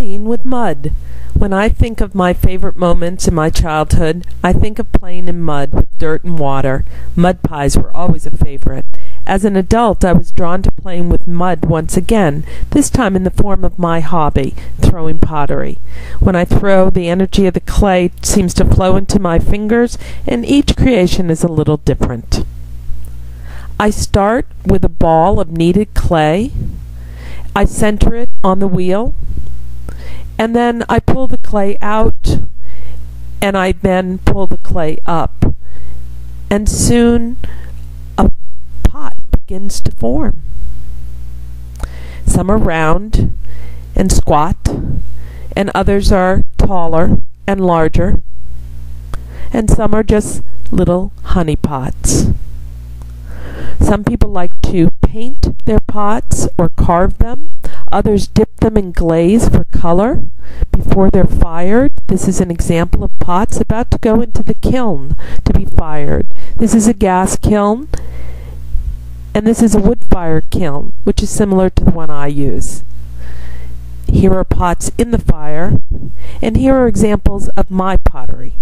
playing with mud. When I think of my favorite moments in my childhood, I think of playing in mud with dirt and water. Mud pies were always a favorite. As an adult, I was drawn to playing with mud once again, this time in the form of my hobby, throwing pottery. When I throw, the energy of the clay seems to flow into my fingers, and each creation is a little different. I start with a ball of kneaded clay. I center it on the wheel and then I pull the clay out and I then pull the clay up and soon a pot begins to form. Some are round and squat and others are taller and larger and some are just little honey pots. Some people like to paint their pots or carve them. Others dip them in glaze for color before they're fired. This is an example of pots about to go into the kiln to be fired. This is a gas kiln, and this is a wood fire kiln, which is similar to the one I use. Here are pots in the fire, and here are examples of my pottery.